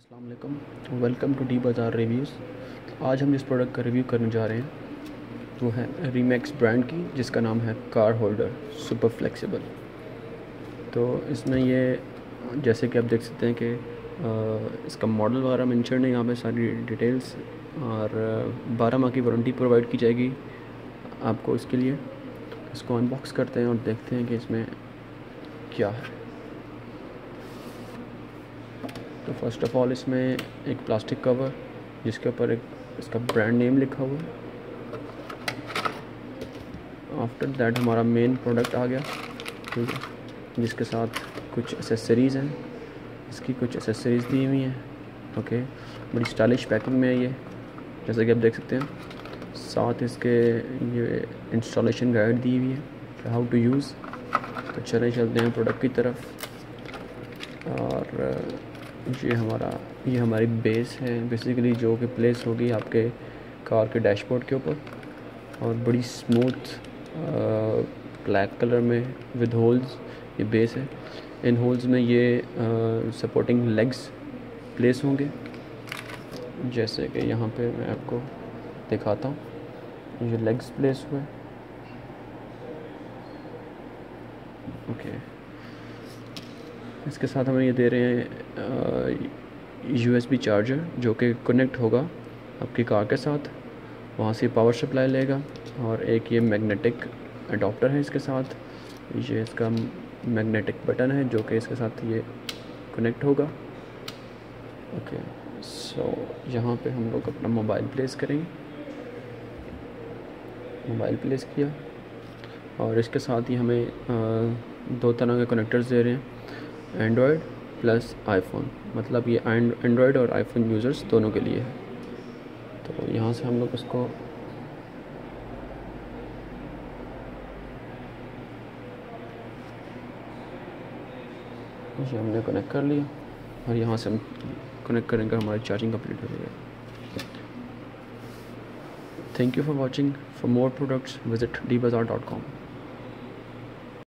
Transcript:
अस्सलाम वालेकुम to D Bazaar reviews आज हम जिस प्रोडक्ट का रिव्यू करने जा रहे हैं। वो है रीमैक्स ब्रांड की, जिसका नाम है कार होल्डर सुपर फ्लेक्सिबल तो इसमें ये, जैसे कि आप देख सकते हैं कि इसका मॉडल वगैरह मैंशन है, यहाँ पे सारी डिटेल्स और 12 माह की वारंटी प्रोवाइड की जाएगी आपको इसके लिए। इसको अनबॉक्स करते हैं और देखते हैं कि इसमें क्या है। तो फ़र्स्ट ऑफ़ ऑल इसमें एक प्लास्टिक कवर जिसके ऊपर एक इसका ब्रांड नेम लिखा हुआ है। आफ्टर दैट हमारा मेन प्रोडक्ट आ गया, ठीक है, जिसके साथ कुछ एसेसरीज़ हैं। इसकी कुछ एसेसरीज़ दी हुई हैं ओके बड़ी स्टाइलिश पैकिंग में है ये, जैसा कि आप देख सकते हैं। साथ इसके ये इंस्टॉलेशन गाइड दी हुई है हाउ टू यूज़ तो चले, चलते हैं प्रोडक्ट की तरफ़। और ये हमारा, ये हमारी बेस है। बेसिकली जो कि प्लेस होगी आपके कार के डैशबोर्ड के ऊपर। और बड़ी स्मूथ ब्लैक कलर में विद होल्स ये बेस है। इन होल्स में ये सपोर्टिंग लेग्स प्लेस होंगे। जैसे कि यहाँ पे मैं आपको दिखाता हूँ। ये लेग्स प्लेस हुए। ओके इसके साथ हमें ये दे रहे हैं यूएसबी चार्जर जो कि कनेक्ट होगा आपकी कार के साथ। वहाँ से पावर सप्लाई लेगा और एक ये मैग्नेटिक अडोप्टर है इसके साथ। ये इसका मैग्नेटिक बटन है जो कि इसके साथ ये कनेक्ट होगा। ओके सो यहाँ पे हम लोग अपना मोबाइल प्लेस करेंगे। मोबाइल प्लेस किया। और इसके साथ ही हमें आ, दो तरह के कनेक्टर्स दे रहे हैं। एंड्रॉयड प्लस आईफोन मतलब ये एंड्रॉयड और आईफोन यूज़र्स दोनों के लिए है। तो यहाँ से हम लोग उसको ये हमने कनेक्ट कर लिया और यहाँ से हम कनेक्ट करेंगे, हमारी चार्जिंग कंप्लीट हो जाएगी thank you for watching for more products visit D bazaar dot com